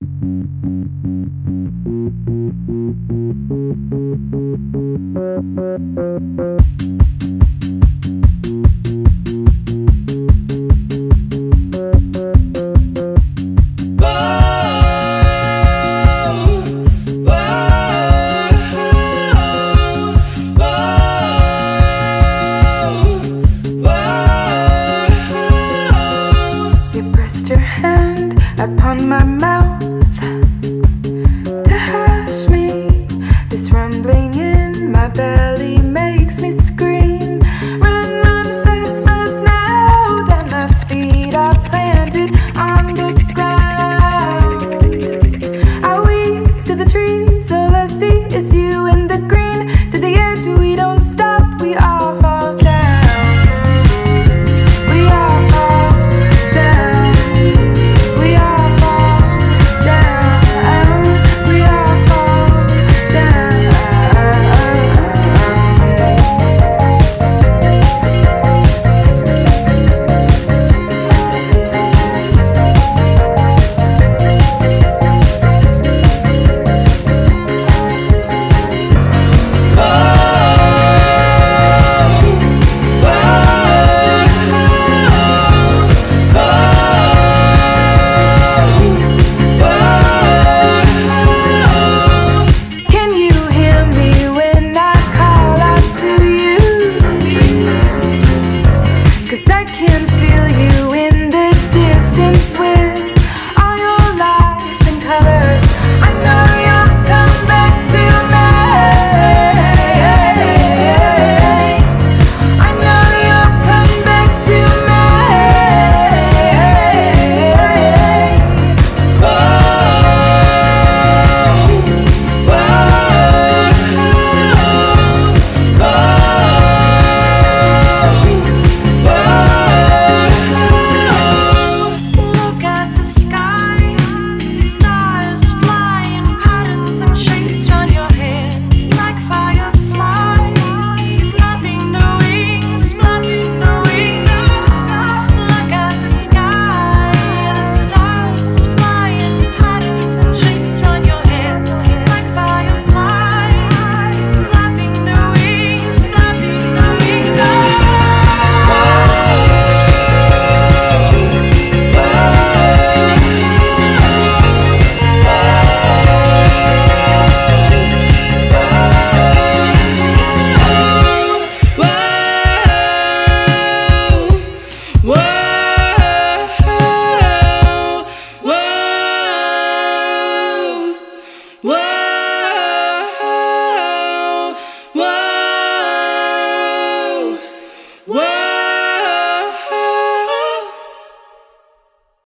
You upon